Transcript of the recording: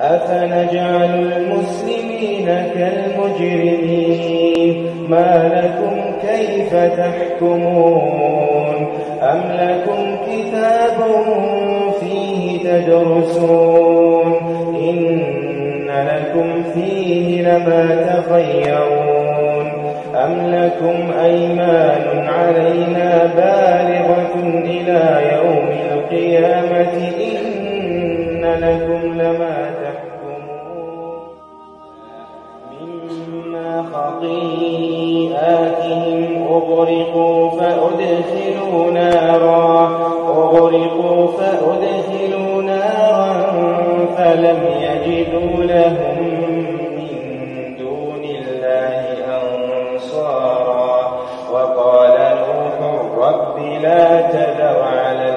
أفنجعل المسلمين كالمجرمين؟ ما لكم كيف تحكمون؟ أم لكم كتاب فيه تدرسون؟ إن لكم فيه لما تخيرون. أم لكم أيمان علينا بالغة إلى يوم القيامة؟ إن ما تحكمون مما خطيئاتهم أغرقوا فأدخلوا نارا أغرقوا فأدخلوا نارا فلم يجدوا لهم الله لا تذر على